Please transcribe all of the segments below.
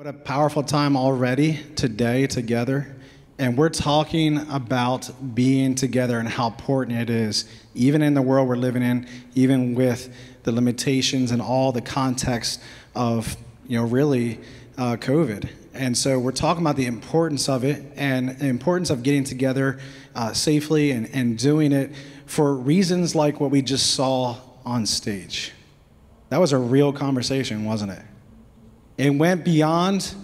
What a powerful time already today together. And we're talking about being together and how important it is, even in the world we're living in, even with the limitations and all the context of, you know, really uh, COVID. And so we're talking about the importance of it and the importance of getting together uh, safely and, and doing it for reasons like what we just saw on stage. That was a real conversation, wasn't it? It went beyond,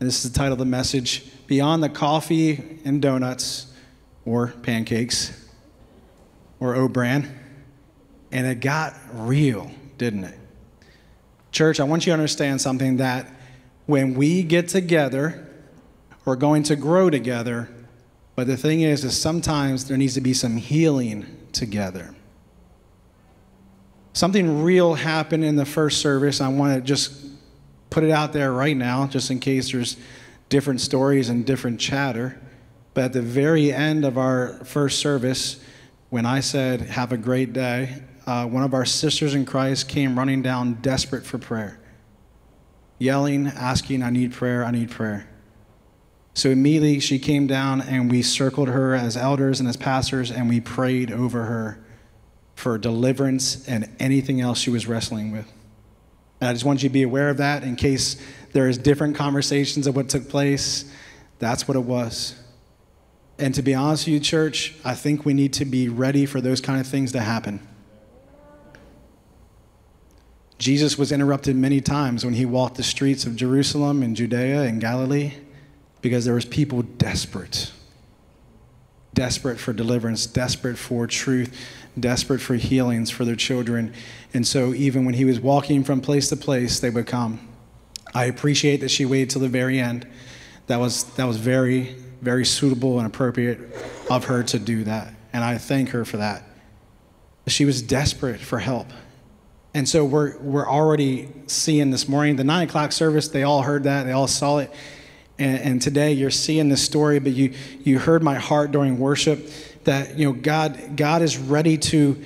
and this is the title of the message, beyond the coffee and donuts or pancakes or O'Brien. And it got real, didn't it? Church, I want you to understand something that when we get together, we're going to grow together. But the thing is, is sometimes there needs to be some healing together. Something real happened in the first service. I want to just put it out there right now, just in case there's different stories and different chatter. But at the very end of our first service, when I said, Have a great day, uh, one of our sisters in Christ came running down desperate for prayer yelling, asking, I need prayer, I need prayer. So immediately she came down and we circled her as elders and as pastors and we prayed over her for deliverance and anything else she was wrestling with. And I just want you to be aware of that in case there is different conversations of what took place. That's what it was. And to be honest with you, church, I think we need to be ready for those kind of things to happen. Jesus was interrupted many times when he walked the streets of Jerusalem and Judea and Galilee because there was people desperate. Desperate for deliverance, desperate for truth, desperate for healings for their children. And so even when he was walking from place to place, they would come. I appreciate that she waited till the very end. That was that was very very suitable and appropriate of her to do that. And I thank her for that. She was desperate for help. And so we're, we're already seeing this morning, the nine o'clock service, they all heard that, they all saw it. And, and today you're seeing this story, but you, you heard my heart during worship that, you know, God, God is ready to,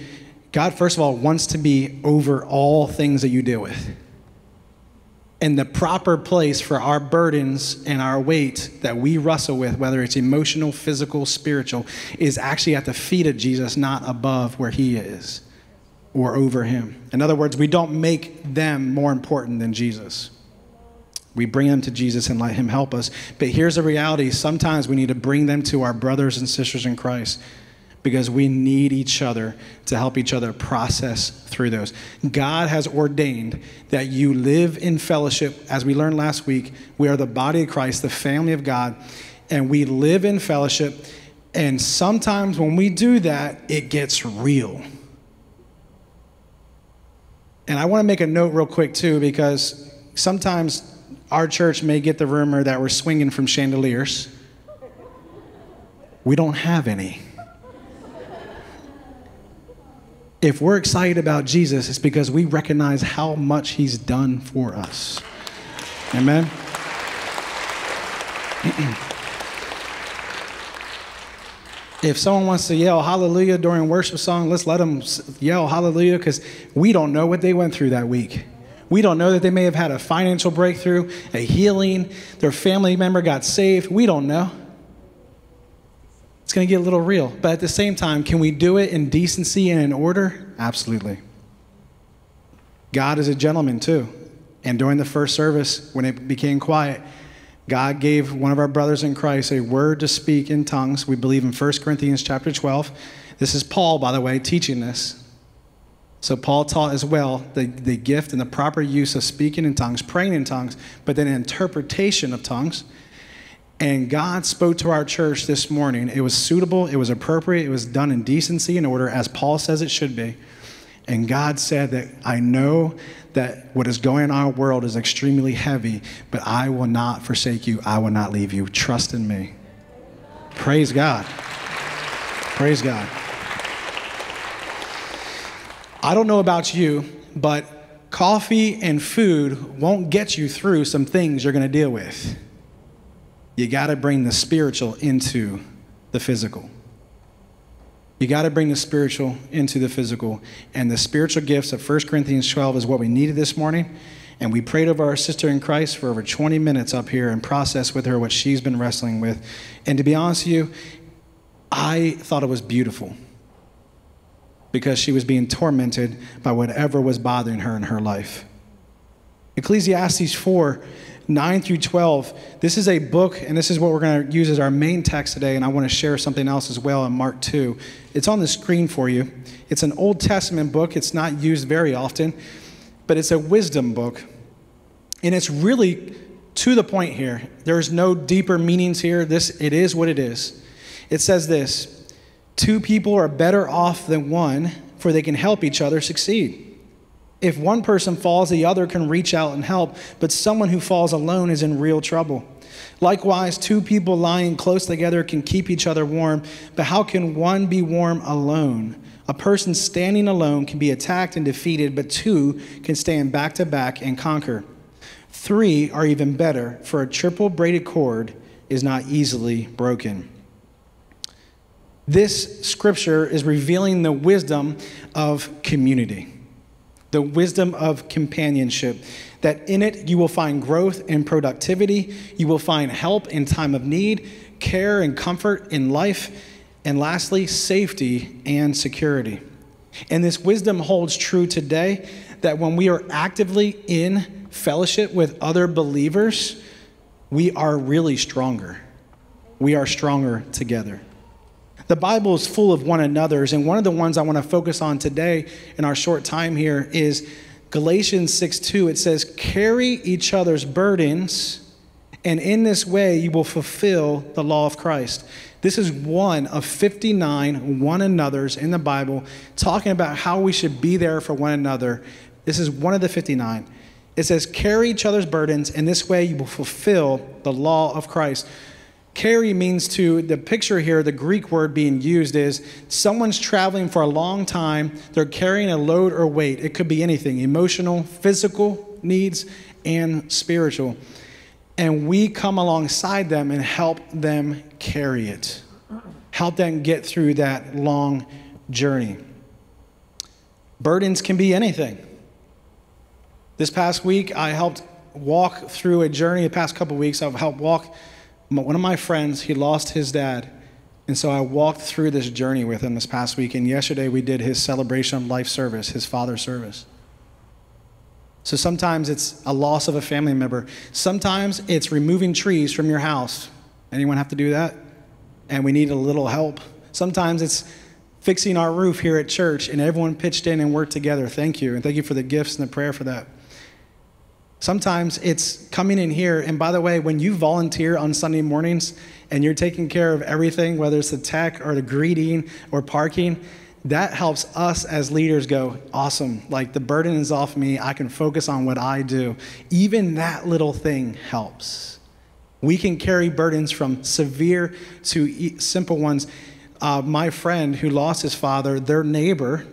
God, first of all, wants to be over all things that you deal with. And the proper place for our burdens and our weight that we wrestle with, whether it's emotional, physical, spiritual, is actually at the feet of Jesus, not above where he is or over him. In other words, we don't make them more important than Jesus. We bring them to Jesus and let him help us. But here's the reality sometimes we need to bring them to our brothers and sisters in Christ because we need each other to help each other process through those. God has ordained that you live in fellowship. As we learned last week, we are the body of Christ, the family of God, and we live in fellowship. And sometimes when we do that, it gets real. And I want to make a note real quick, too, because sometimes our church may get the rumor that we're swinging from chandeliers. We don't have any. If we're excited about Jesus, it's because we recognize how much he's done for us. Amen? if someone wants to yell hallelujah during worship song, let's let them yell hallelujah because we don't know what they went through that week. We don't know that they may have had a financial breakthrough, a healing, their family member got saved. We don't know. It's going to get a little real. But at the same time, can we do it in decency and in order? Absolutely. God is a gentleman too. And during the first service, when it became quiet, God gave one of our brothers in Christ a word to speak in tongues. We believe in 1 Corinthians chapter 12. This is Paul, by the way, teaching this. So Paul taught as well the, the gift and the proper use of speaking in tongues, praying in tongues, but then interpretation of tongues. And God spoke to our church this morning. It was suitable, it was appropriate, it was done in decency and order, as Paul says it should be. And God said that I know that what is going on in our world is extremely heavy, but I will not forsake you. I will not leave you. Trust in me. Praise God. Praise God. I don't know about you, but coffee and food won't get you through some things you're going to deal with. You got to bring the spiritual into the physical. You got to bring the spiritual into the physical. And the spiritual gifts of 1 Corinthians 12 is what we needed this morning. And we prayed over our sister in Christ for over 20 minutes up here and processed with her what she's been wrestling with. And to be honest with you, I thought it was beautiful because she was being tormented by whatever was bothering her in her life. Ecclesiastes 4 9 through 12. This is a book, and this is what we're going to use as our main text today. And I want to share something else as well in Mark 2. It's on the screen for you. It's an Old Testament book, it's not used very often, but it's a wisdom book. And it's really to the point here. There's no deeper meanings here. This it is what it is. It says this two people are better off than one, for they can help each other succeed. If one person falls, the other can reach out and help, but someone who falls alone is in real trouble. Likewise, two people lying close together can keep each other warm, but how can one be warm alone? A person standing alone can be attacked and defeated, but two can stand back to back and conquer. Three are even better, for a triple braided cord is not easily broken. This scripture is revealing the wisdom of community, the wisdom of companionship. That in it you will find growth and productivity, you will find help in time of need, care and comfort in life, and lastly, safety and security. And this wisdom holds true today that when we are actively in fellowship with other believers, we are really stronger. We are stronger together. The Bible is full of one another's, and one of the ones I want to focus on today in our short time here is Galatians 6 2. It says, Carry each other's burdens, and in this way you will fulfill the law of Christ. This is one of 59 one another's in the Bible talking about how we should be there for one another. This is one of the 59. It says, Carry each other's burdens, and this way you will fulfill the law of Christ. Carry means to, the picture here, the Greek word being used is someone's traveling for a long time, they're carrying a load or weight. It could be anything emotional, physical needs, and spiritual. And we come alongside them and help them carry it, help them get through that long journey. Burdens can be anything. This past week, I helped walk through a journey. The past couple weeks, I've helped walk one of my friends, he lost his dad. And so I walked through this journey with him this past week. And yesterday we did his celebration of life service, his father's service. So sometimes it's a loss of a family member. Sometimes it's removing trees from your house. Anyone have to do that? And we need a little help. Sometimes it's fixing our roof here at church, and everyone pitched in and worked together. Thank you. And thank you for the gifts and the prayer for that. Sometimes it's coming in here, and by the way, when you volunteer on Sunday mornings and you're taking care of everything, whether it's the tech or the greeting or parking, that helps us as leaders go, awesome. Like the burden is off me. I can focus on what I do. Even that little thing helps. We can carry burdens from severe to simple ones. Uh, my friend who lost his father, their neighbor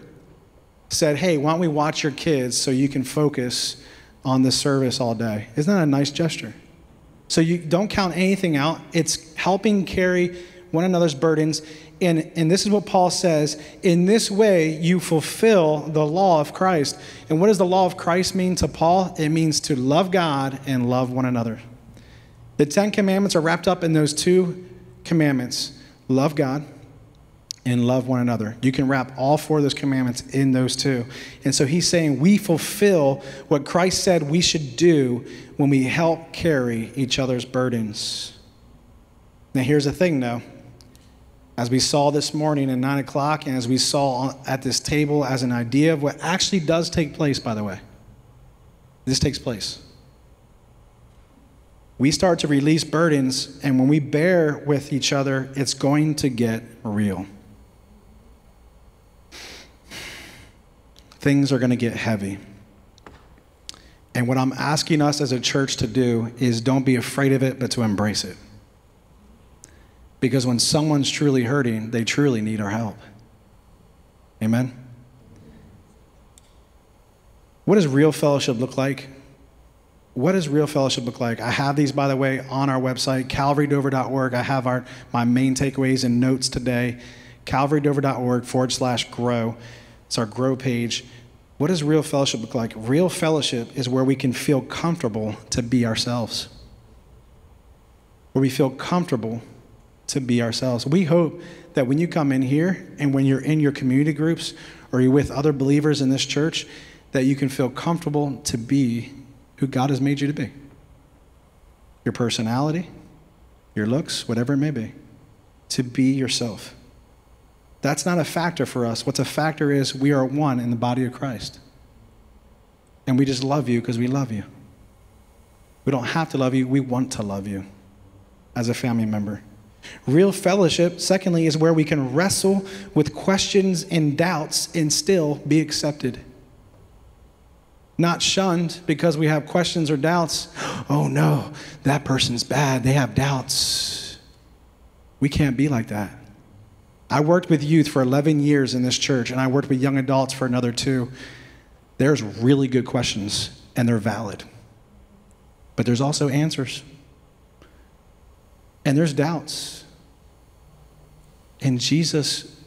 said, Hey, why don't we watch your kids so you can focus on this service all day. Isn't that a nice gesture? So you don't count anything out. It's helping carry one another's burdens. And, and this is what Paul says in this way, you fulfill the law of Christ. And what does the law of Christ mean to Paul? It means to love God and love one another. The Ten Commandments are wrapped up in those two commandments love God and love one another. You can wrap all four of those commandments in those two. And so he's saying we fulfill what Christ said we should do when we help carry each other's burdens. Now, here's the thing though. As we saw this morning at 9 o'clock, and as we saw at this table as an idea of what actually does take place, by the way, this takes place. We start to release burdens, and when we bear with each other, it's going to get real. Things are going to get heavy. And what I'm asking us as a church to do is don't be afraid of it, but to embrace it. Because when someone's truly hurting, they truly need our help. Amen? What does real fellowship look like? What does real fellowship look like? I have these, by the way, on our website, calvarydover.org. I have our, my main takeaways and notes today, calvarydover.org forward slash grow. It's our grow page. What does real fellowship look like? Real fellowship is where we can feel comfortable to be ourselves. Where we feel comfortable to be ourselves. We hope that when you come in here and when you're in your community groups or you're with other believers in this church, that you can feel comfortable to be who God has made you to be. Your personality, your looks, whatever it may be, to be yourself. That's not a factor for us. What's a factor is we are one in the body of Christ. And we just love you because we love you. We don't have to love you, we want to love you as a family member. Real fellowship, secondly, is where we can wrestle with questions and doubts and still be accepted. Not shunned because we have questions or doubts. Oh no, that person's bad. They have doubts. We can't be like that. I worked with youth for 11 years in this church, and I worked with young adults for another two. There's really good questions, and they're valid. But there's also answers. And there's doubts. And Jesus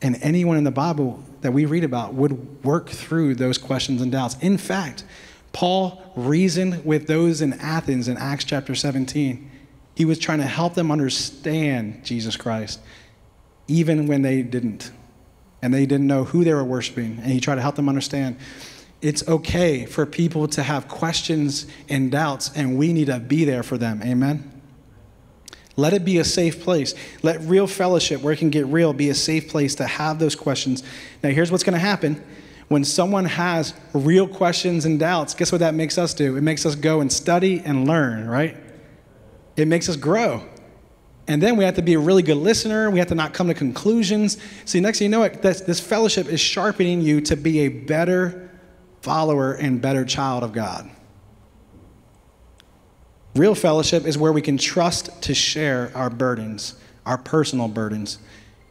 and anyone in the Bible that we read about would work through those questions and doubts. In fact, Paul reasoned with those in Athens in Acts chapter 17. He was trying to help them understand Jesus Christ, even when they didn't. And they didn't know who they were worshiping. And he tried to help them understand it's okay for people to have questions and doubts, and we need to be there for them. Amen? Let it be a safe place. Let real fellowship, where it can get real, be a safe place to have those questions. Now, here's what's going to happen. When someone has real questions and doubts, guess what that makes us do? It makes us go and study and learn, right? It makes us grow. And then we have to be a really good listener. We have to not come to conclusions. See, next thing you know, it, this, this fellowship is sharpening you to be a better follower and better child of God. Real fellowship is where we can trust to share our burdens, our personal burdens.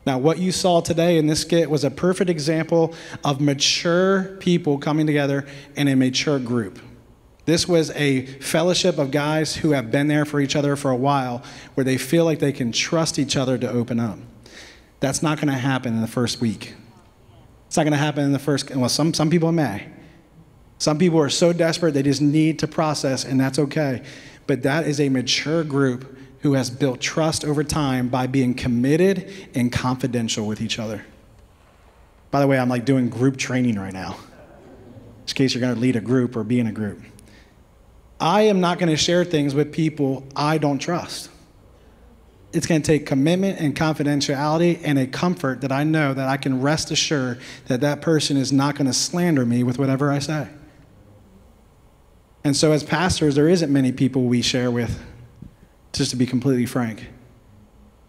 Now, what you saw today in this skit was a perfect example of mature people coming together in a mature group. This was a fellowship of guys who have been there for each other for a while, where they feel like they can trust each other to open up. That's not going to happen in the first week. It's not going to happen in the first, well, some, some people may. Some people are so desperate they just need to process, and that's okay but that is a mature group who has built trust over time by being committed and confidential with each other. By the way, I'm like doing group training right now, in case you're going to lead a group or be in a group. I am not going to share things with people I don't trust. It's going to take commitment and confidentiality and a comfort that I know that I can rest assured that that person is not going to slander me with whatever I say. And so, as pastors, there isn't many people we share with, just to be completely frank.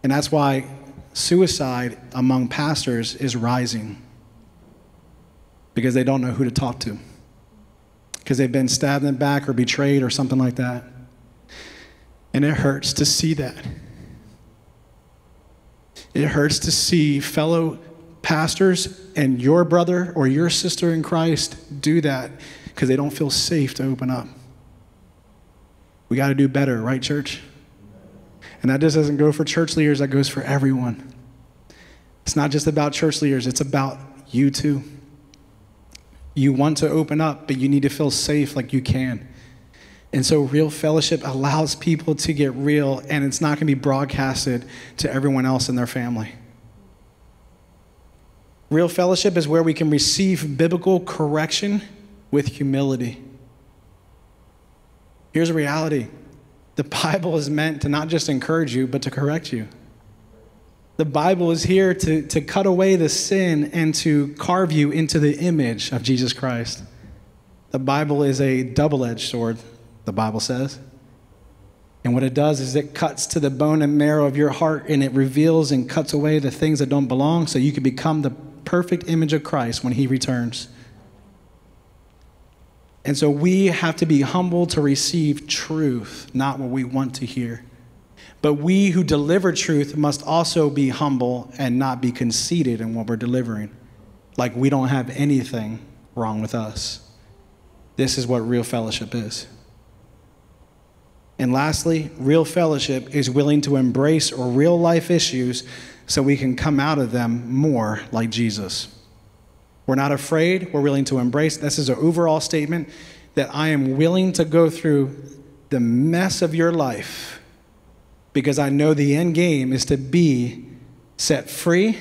And that's why suicide among pastors is rising because they don't know who to talk to, because they've been stabbed in the back or betrayed or something like that. And it hurts to see that. It hurts to see fellow pastors and your brother or your sister in Christ do that because they don't feel safe to open up. We got to do better, right, church? And that just doesn't go for church leaders, that goes for everyone. It's not just about church leaders, it's about you too. You want to open up, but you need to feel safe like you can. And so, real fellowship allows people to get real, and it's not going to be broadcasted to everyone else in their family. Real fellowship is where we can receive biblical correction with humility. Here's a reality the Bible is meant to not just encourage you, but to correct you. The Bible is here to, to cut away the sin and to carve you into the image of Jesus Christ. The Bible is a double edged sword, the Bible says. And what it does is it cuts to the bone and marrow of your heart and it reveals and cuts away the things that don't belong so you can become the perfect image of Christ when he returns. And so we have to be humble to receive truth, not what we want to hear. But we who deliver truth must also be humble and not be conceited in what we're delivering, like we don't have anything wrong with us. This is what real fellowship is. And lastly, real fellowship is willing to embrace real life issues so we can come out of them more like Jesus. We're not afraid. We're willing to embrace. This is an overall statement that I am willing to go through the mess of your life because I know the end game is to be set free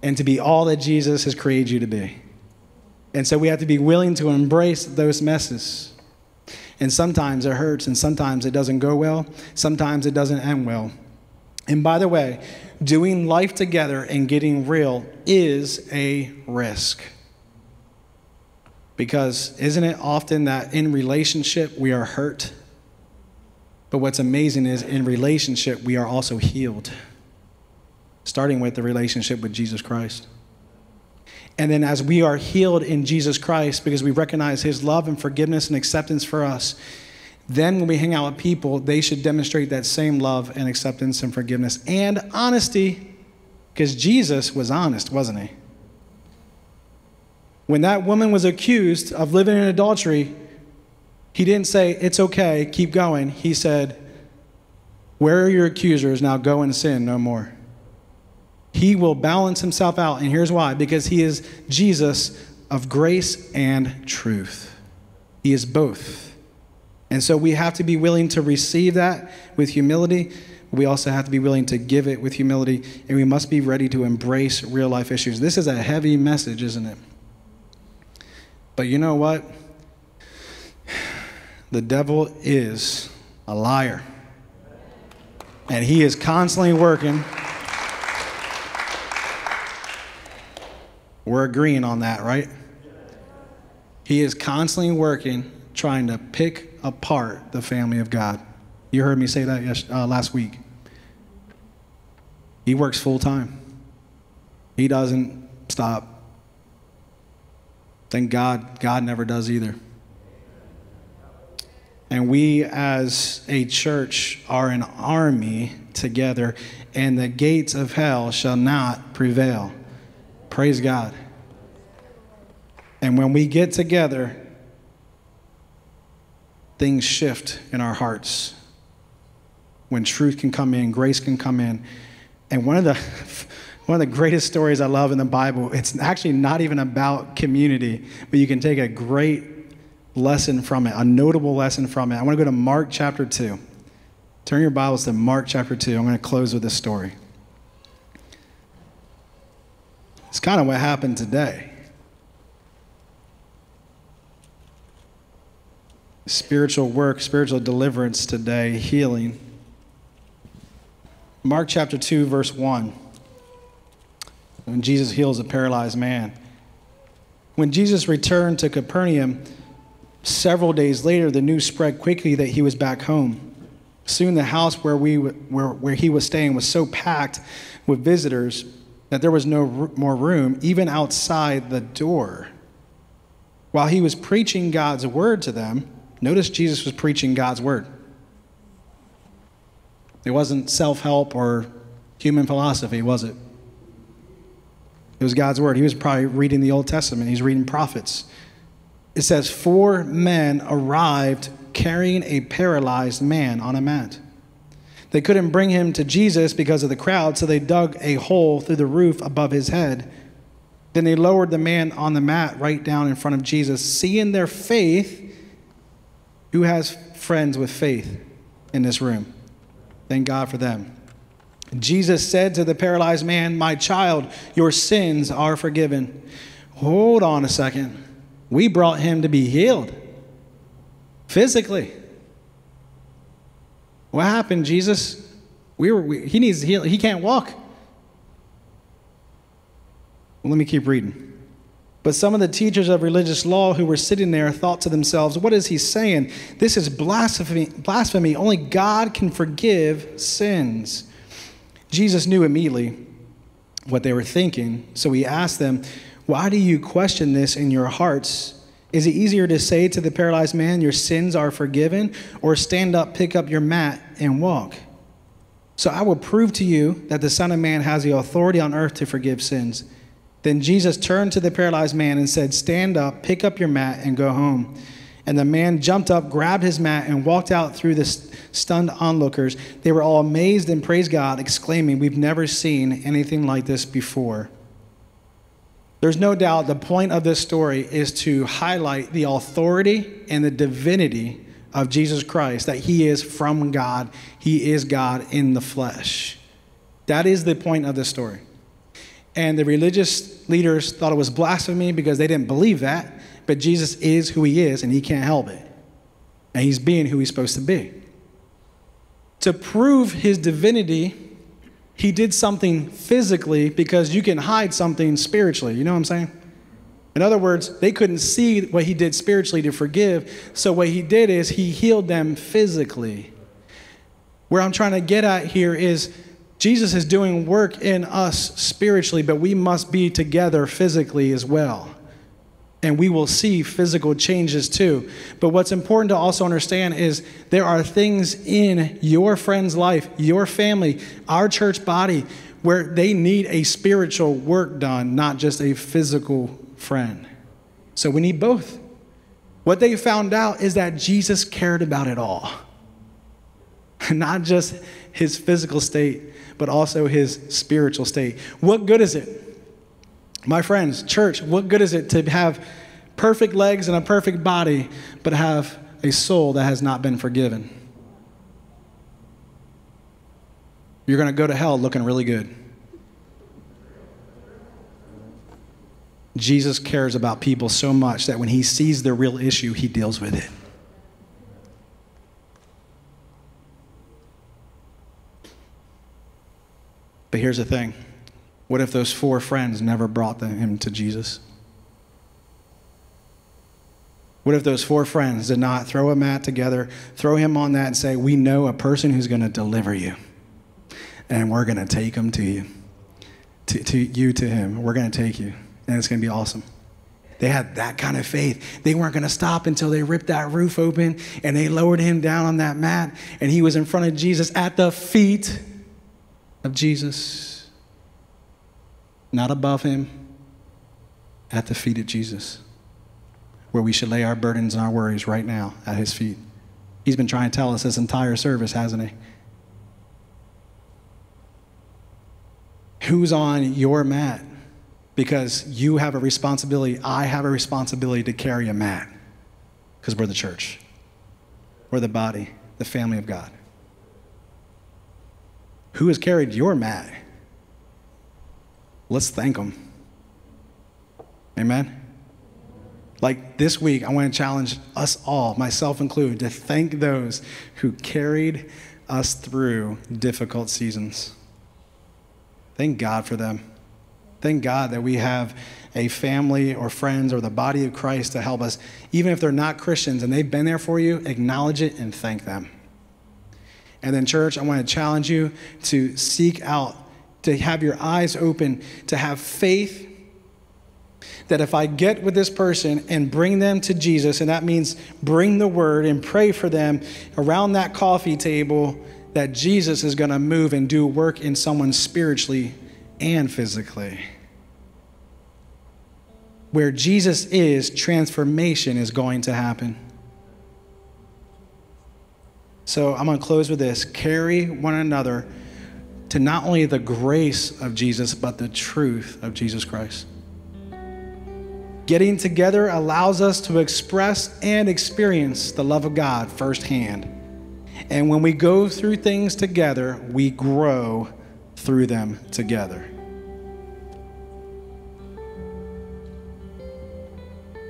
and to be all that Jesus has created you to be. And so we have to be willing to embrace those messes. And sometimes it hurts, and sometimes it doesn't go well, sometimes it doesn't end well. And by the way, doing life together and getting real is a risk. Because isn't it often that in relationship we are hurt? But what's amazing is in relationship we are also healed, starting with the relationship with Jesus Christ. And then, as we are healed in Jesus Christ because we recognize his love and forgiveness and acceptance for us, then when we hang out with people, they should demonstrate that same love and acceptance and forgiveness and honesty because Jesus was honest, wasn't he? When that woman was accused of living in adultery, he didn't say, It's okay, keep going. He said, Where are your accusers? Now go and sin no more. He will balance himself out. And here's why because he is Jesus of grace and truth. He is both. And so we have to be willing to receive that with humility. We also have to be willing to give it with humility. And we must be ready to embrace real life issues. This is a heavy message, isn't it? But you know what? The devil is a liar. And he is constantly working We're agreeing on that, right? He is constantly working, trying to pick apart the family of God. You heard me say that yes, uh, last week. He works full time. He doesn't stop. Thank God, God never does either. And we as a church are an army together, and the gates of hell shall not prevail. Praise God. And when we get together, things shift in our hearts. When truth can come in, grace can come in. And one of the one of the greatest stories I love in the Bible, it's actually not even about community, but you can take a great lesson from it, a notable lesson from it. I want to go to Mark chapter 2. Turn your Bibles to Mark chapter 2. I'm going to close with this story. It's kind of what happened today. Spiritual work, spiritual deliverance today, healing. Mark chapter 2, verse 1. When Jesus heals a paralyzed man. When Jesus returned to Capernaum, several days later, the news spread quickly that he was back home. Soon the house where, we, where, where he was staying was so packed with visitors that there was no more room, even outside the door. While he was preaching God's word to them, notice Jesus was preaching God's word. It wasn't self help or human philosophy, was it? It was God's word. He was probably reading the Old Testament, he's reading prophets. It says, Four men arrived carrying a paralyzed man on a mat. They couldn't bring him to Jesus because of the crowd, so they dug a hole through the roof above his head. Then they lowered the man on the mat right down in front of Jesus. Seeing their faith, who has friends with faith in this room? Thank God for them. Jesus said to the paralyzed man, My child, your sins are forgiven. Hold on a second. We brought him to be healed physically. What happened, Jesus? We were, we, he needs heal. He can't walk. Well, let me keep reading. But some of the teachers of religious law who were sitting there thought to themselves, What is he saying? This is blasphemy. blasphemy. Only God can forgive sins. Jesus knew immediately what they were thinking, so he asked them, Why do you question this in your hearts? Is it easier to say to the paralyzed man, Your sins are forgiven, or stand up, pick up your mat, and walk? So I will prove to you that the Son of Man has the authority on earth to forgive sins. Then Jesus turned to the paralyzed man and said, Stand up, pick up your mat, and go home. And the man jumped up, grabbed his mat, and walked out through the stunned onlookers. They were all amazed and praised God, exclaiming, We've never seen anything like this before. There's no doubt the point of this story is to highlight the authority and the divinity of Jesus Christ, that he is from God, he is God in the flesh. That is the point of this story. And the religious leaders thought it was blasphemy because they didn't believe that, but Jesus is who he is and he can't help it. And he's being who he's supposed to be. To prove his divinity, he did something physically because you can hide something spiritually. You know what I'm saying? In other words, they couldn't see what he did spiritually to forgive. So what he did is he healed them physically. Where I'm trying to get at here is Jesus is doing work in us spiritually, but we must be together physically as well and we will see physical changes too. But what's important to also understand is there are things in your friend's life, your family, our church body, where they need a spiritual work done, not just a physical friend. So we need both. What they found out is that Jesus cared about it all. Not just his physical state, but also his spiritual state. What good is it my friends, church, what good is it to have perfect legs and a perfect body, but have a soul that has not been forgiven? You're going to go to hell looking really good. Jesus cares about people so much that when he sees the real issue, he deals with it. But here's the thing what if those four friends never brought him to Jesus? What if those four friends did not throw a mat together, throw him on that, and say, We know a person who's going to deliver you, and we're going to take him to you, to, to you to him. We're going to take you, and it's going to be awesome. They had that kind of faith. They weren't going to stop until they ripped that roof open and they lowered him down on that mat, and he was in front of Jesus at the feet of Jesus not above him, at the feet of Jesus, where we should lay our burdens and our worries right now at his feet. He's been trying to tell us this entire service, hasn't he? Who's on your mat? Because you have a responsibility, I have a responsibility to carry a mat, because we're the church, we're the body, the family of God. Who has carried your mat? Let's thank them. Amen? Like this week, I want to challenge us all, myself included, to thank those who carried us through difficult seasons. Thank God for them. Thank God that we have a family or friends or the body of Christ to help us. Even if they're not Christians and they've been there for you, acknowledge it and thank them. And then, church, I want to challenge you to seek out to have your eyes open, to have faith that if I get with this person and bring them to Jesus, and that means bring the word and pray for them around that coffee table, that Jesus is going to move and do work in someone spiritually and physically. Where Jesus is, transformation is going to happen. So I'm going to close with this carry one another to not only the grace of Jesus, but the truth of Jesus Christ. Getting together allows us to express and experience the love of God firsthand. And when we go through things together, we grow through them together.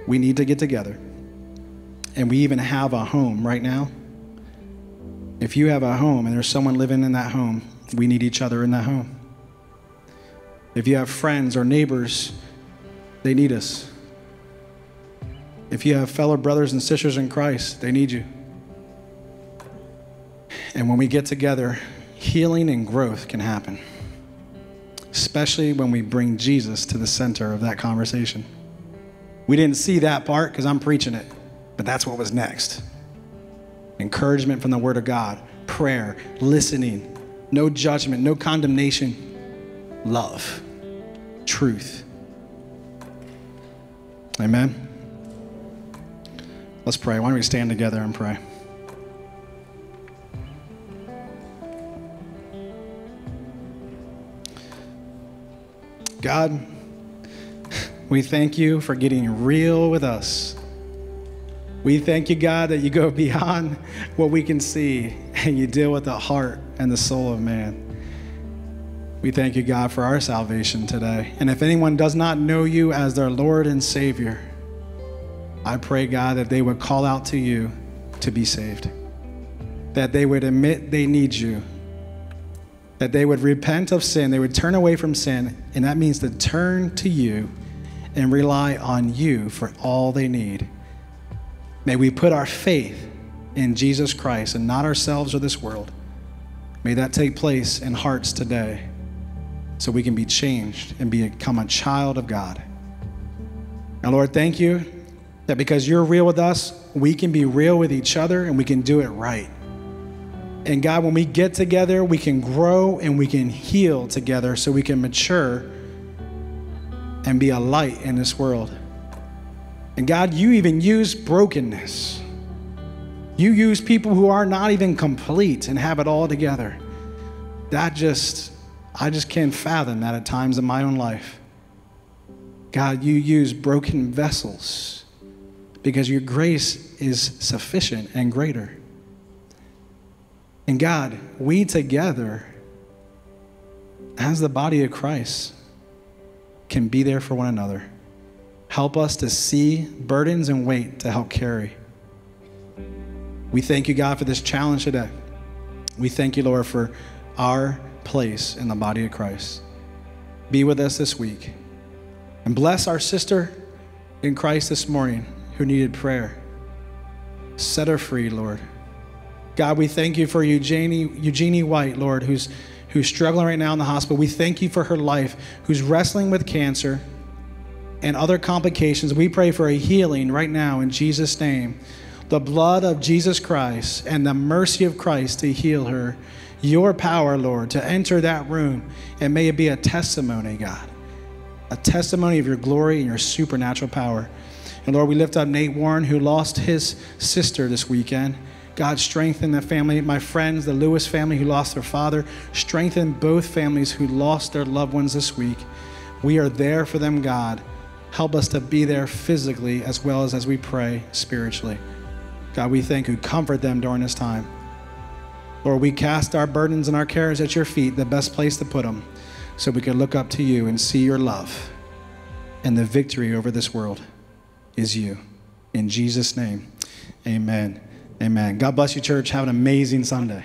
We need to get together. And we even have a home right now. If you have a home and there's someone living in that home, we need each other in that home. If you have friends or neighbors, they need us. If you have fellow brothers and sisters in Christ, they need you. And when we get together, healing and growth can happen, especially when we bring Jesus to the center of that conversation. We didn't see that part because I'm preaching it, but that's what was next encouragement from the Word of God, prayer, listening, no judgment, no condemnation, love, truth. Amen. Let's pray. Why don't we stand together and pray? God, We thank you for getting real with us. We thank you, God, that you go beyond what we can see and you deal with the heart and the soul of man. We thank you, God, for our salvation today. And if anyone does not know you as their Lord and Savior, I pray, God, that they would call out to you to be saved, that they would admit they need you, that they would repent of sin, they would turn away from sin, and that means to turn to you and rely on you for all they need. May we put our faith in Jesus Christ and not ourselves or this world. May that take place in hearts today so we can be changed and become a child of God. And Lord, thank you that because you're real with us, we can be real with each other and we can do it right. And God, when we get together, we can grow and we can heal together so we can mature and be a light in this world. And God, you even use brokenness. You use people who are not even complete and have it all together. That just I just can't fathom that at times in my own life. God, you use broken vessels because your grace is sufficient and greater. And God, we together, as the body of Christ, can be there for one another. Help us to see burdens and weight to help carry. We thank you, God, for this challenge today. We thank you, Lord, for our place in the body of Christ. Be with us this week. And bless our sister in Christ this morning who needed prayer. Set her free, Lord. God, we thank you for Eugenie, Eugenie White, Lord, who's, who's struggling right now in the hospital. We thank you for her life, who's wrestling with cancer and other complications. We pray for a healing right now in Jesus' name. The blood of Jesus Christ and the mercy of Christ to heal her your power, Lord, to enter that room. And may it be a testimony, God, a testimony of your glory and your supernatural power. And Lord, we lift up Nate Warren, who lost his sister this weekend. God, strengthen the family, my friends, the Lewis family who lost their father. Strengthen both families who lost their loved ones this week. We are there for them, God. Help us to be there physically as well as as we pray spiritually. God, we thank you. Comfort them during this time. Lord, we cast our burdens and our cares at your feet, the best place to put them, so we can look up to you and see your love. And the victory over this world is you. In Jesus' name, amen. Amen. God bless you, church. Have an amazing Sunday.